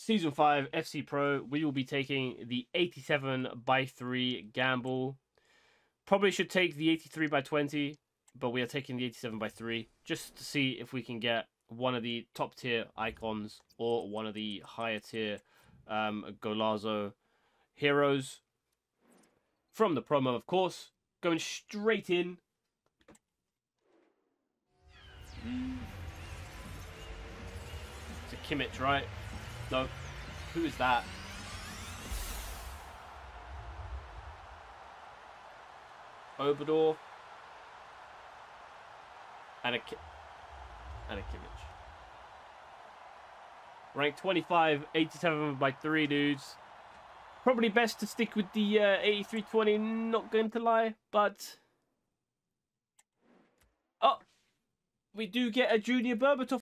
Season 5 FC Pro, we will be taking the 87 by 3 gamble. Probably should take the 83 by 20, but we are taking the 87 by 3 just to see if we can get one of the top tier icons or one of the higher tier um, Golazo heroes from the promo, of course. Going straight in. It's a Kimmich, right? No. Who is that? Obador. And a, and a Kimmich. Rank 25, 87 by 3 dudes. Probably best to stick with the uh, 8320, not going to lie, but... Oh! We do get a Junior Berbatov